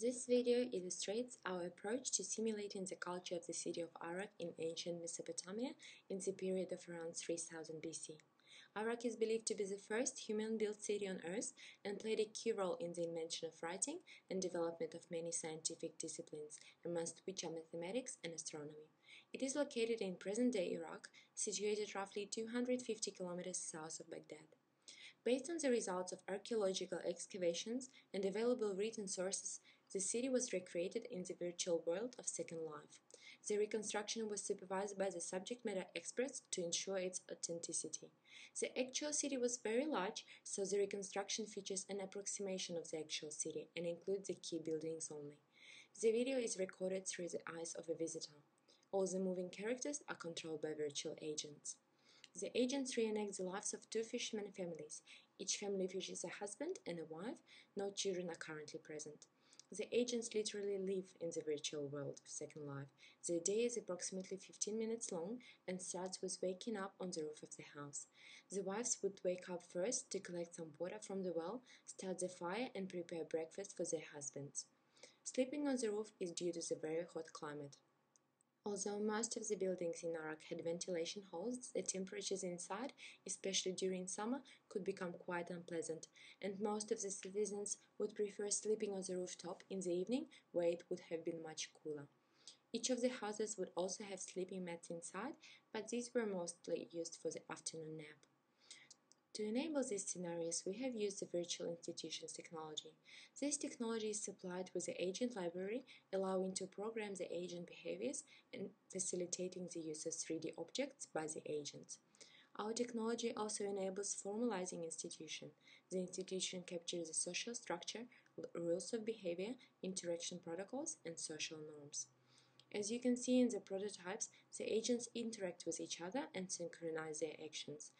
This video illustrates our approach to simulating the culture of the city of Uruk in ancient Mesopotamia in the period of around 3000 BC. Uruk is believed to be the first human-built city on Earth and played a key role in the invention of writing and development of many scientific disciplines, amongst which are mathematics and astronomy. It is located in present-day Iraq, situated roughly 250 kilometers south of Baghdad. Based on the results of archaeological excavations and available written sources, the city was recreated in the virtual world of Second Life. The reconstruction was supervised by the subject matter experts to ensure its authenticity. The actual city was very large, so the reconstruction features an approximation of the actual city and includes the key buildings only. The video is recorded through the eyes of a visitor. All the moving characters are controlled by virtual agents. The agents reenact the lives of two fishermen families. Each family features a husband and a wife. No children are currently present. The agents literally live in the virtual world of Second Life. The day is approximately 15 minutes long and starts with waking up on the roof of the house. The wives would wake up first to collect some water from the well, start the fire, and prepare breakfast for their husbands. Sleeping on the roof is due to the very hot climate. Although most of the buildings in Uruk had ventilation holes, the temperatures inside, especially during summer, could become quite unpleasant, and most of the citizens would prefer sleeping on the rooftop in the evening, where it would have been much cooler. Each of the houses would also have sleeping mats inside, but these were mostly used for the afternoon nap. To enable these scenarios, we have used the Virtual Institutions technology. This technology is supplied with the agent library, allowing to program the agent behaviors and facilitating the use of 3D objects by the agents. Our technology also enables formalizing institution. The institution captures the social structure, rules of behavior, interaction protocols, and social norms. As you can see in the prototypes, the agents interact with each other and synchronize their actions.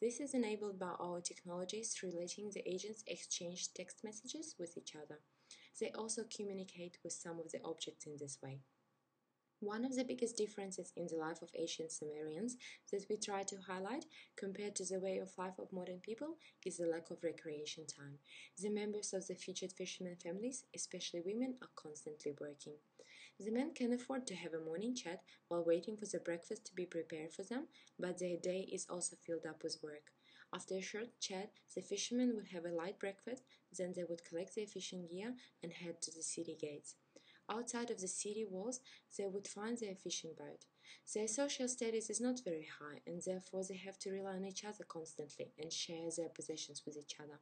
This is enabled by our technologies through letting the agents exchange text messages with each other. They also communicate with some of the objects in this way. One of the biggest differences in the life of ancient Sumerians that we try to highlight compared to the way of life of modern people is the lack of recreation time. The members of the featured fishermen families, especially women, are constantly working. The men can afford to have a morning chat while waiting for the breakfast to be prepared for them, but their day is also filled up with work. After a short chat, the fishermen would have a light breakfast, then they would collect their fishing gear and head to the city gates. Outside of the city walls, they would find their fishing boat. Their social status is not very high, and therefore they have to rely on each other constantly and share their possessions with each other.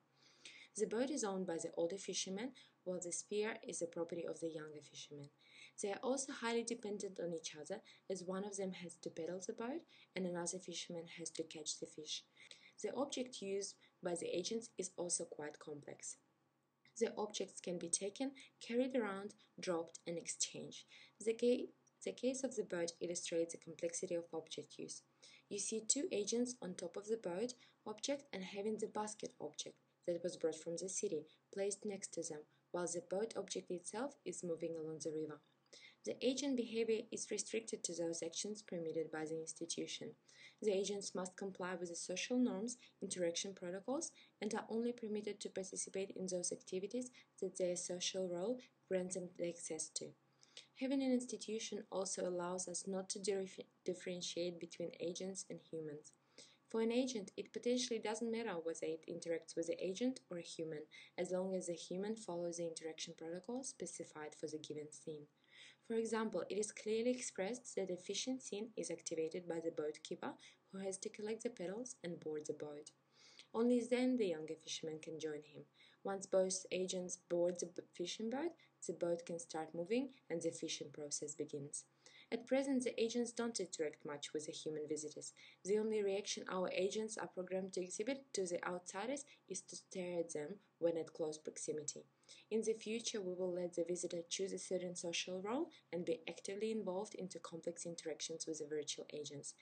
The boat is owned by the older fishermen, while the spear is the property of the younger fishermen. They are also highly dependent on each other, as one of them has to paddle the boat and another fisherman has to catch the fish. The object used by the agents is also quite complex the objects can be taken, carried around, dropped, and exchanged. The, the case of the boat illustrates the complexity of object use. You see two agents on top of the boat object and having the basket object that was brought from the city placed next to them, while the boat object itself is moving along the river. The agent behavior is restricted to those actions permitted by the institution. The agents must comply with the social norms, interaction protocols, and are only permitted to participate in those activities that their social role grants them access to. Having an institution also allows us not to differentiate between agents and humans. For an agent, it potentially doesn't matter whether it interacts with the agent or a human, as long as the human follows the interaction protocol specified for the given scene. For example, it is clearly expressed that the fishing scene is activated by the boat keeper who has to collect the pedals and board the boat. Only then the younger fisherman can join him. Once both agents board the fishing boat, the boat can start moving and the fishing process begins. At present, the agents don't interact much with the human visitors. The only reaction our agents are programmed to exhibit to the outsiders is to stare at them when at close proximity. In the future, we will let the visitor choose a certain social role and be actively involved into complex interactions with the virtual agents.